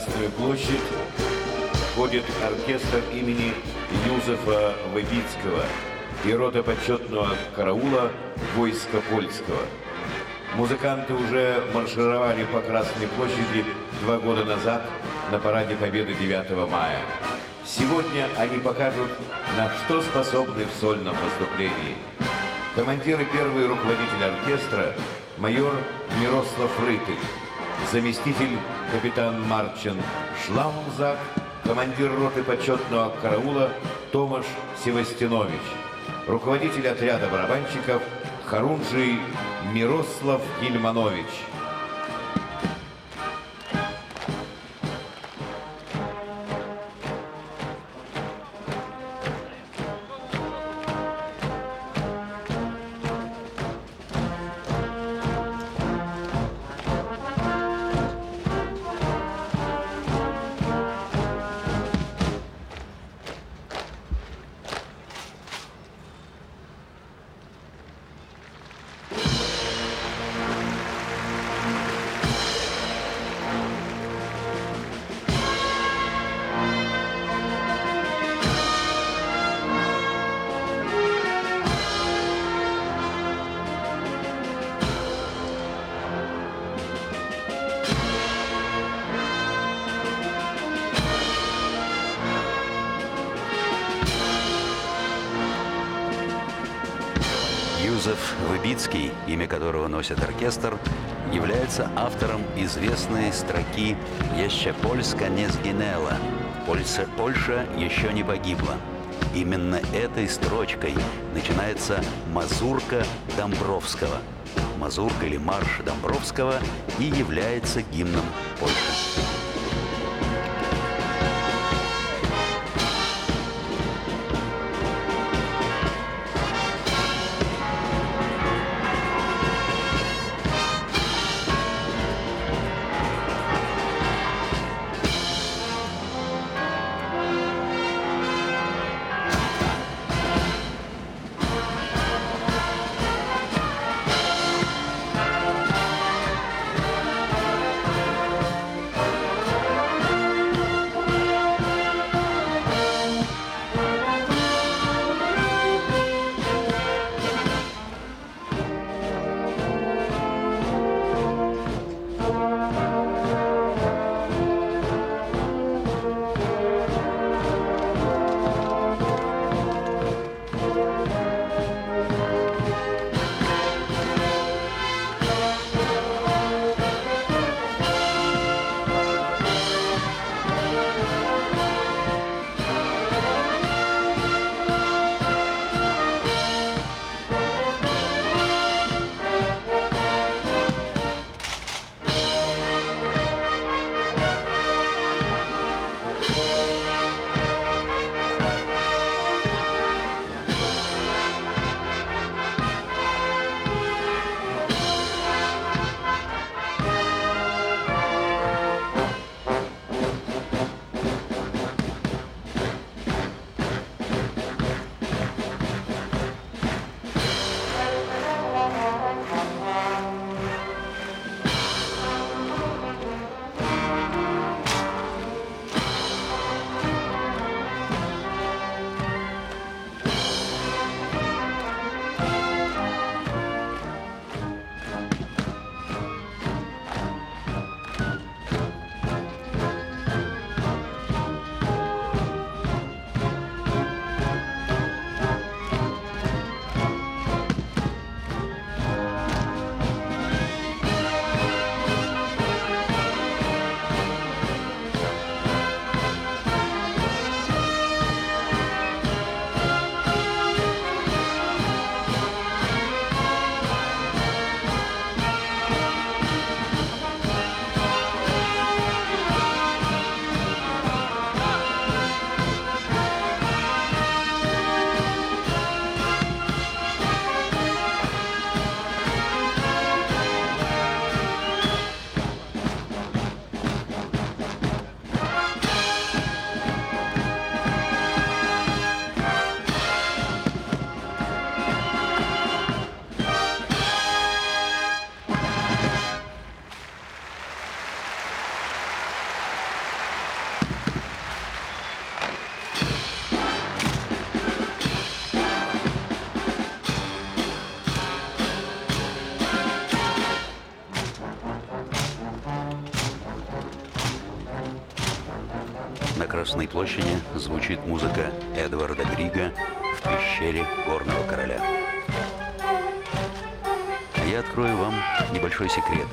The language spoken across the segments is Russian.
Красную площадь входит оркестр имени Юзефа Выбицкого и рота почетного караула войска польского. Музыканты уже маршировали по Красной площади два года назад на параде Победы 9 мая. Сегодня они покажут, на что способны в сольном выступлении. Командир и первый руководитель оркестра майор Мирослав Рытых, заместитель капитан Марчин Шламзак, командир роты почетного караула Томаш Севастинович, руководитель отряда барабанщиков Харунжий Мирослав Гильманович. Юзеф Выбицкий, имя которого носит оркестр, является автором известной строки «Еще Польска не сгинела», «Польша, Польша еще не погибла». Именно этой строчкой начинается «Мазурка Домбровского». Мазурка или марш Домбровского и является гимном Польши. Красной площади звучит музыка Эдварда Грига в пещере Горного Короля. Я открою вам небольшой секрет.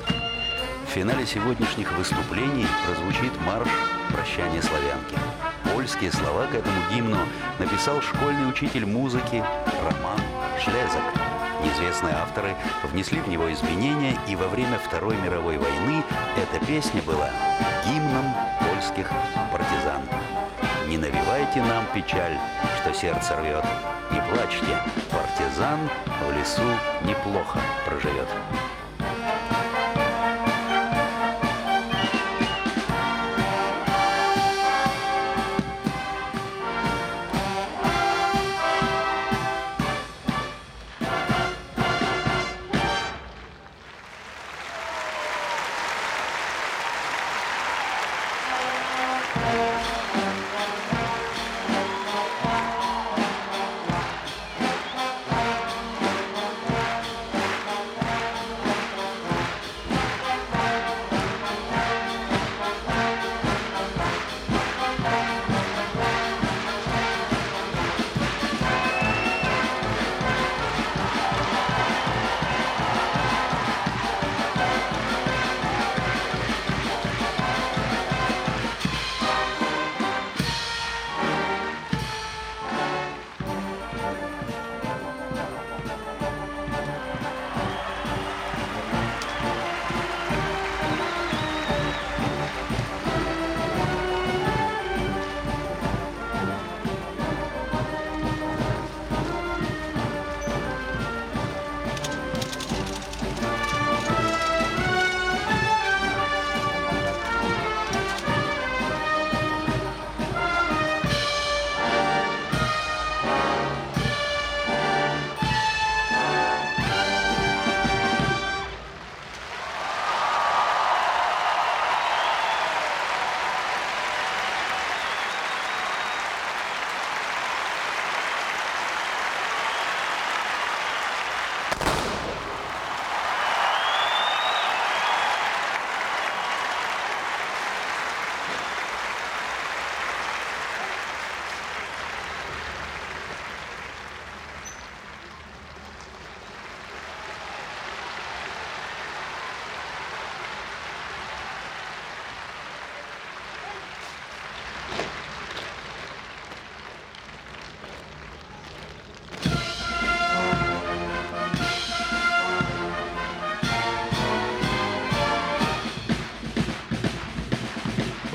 В финале сегодняшних выступлений прозвучит марш «Прощание славянки». Польские слова к этому гимну написал школьный учитель музыки Роман Шлезак. Неизвестные авторы внесли в него изменения, и во время Второй мировой войны эта песня была гимном польских партизан. Не навивайте нам печаль, что сердце рвет. Не плачьте, партизан в лесу неплохо проживет.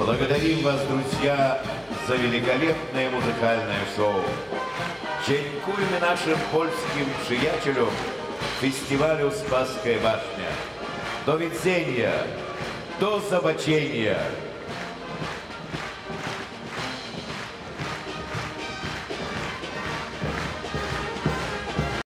Благодарим вас, друзья, за великолепное музыкальное шоу. Dziękujemy naszym polskim przyjacielom festiwalu Spaskая башня. До widzenia, до zobaczenia.